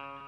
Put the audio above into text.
Uh...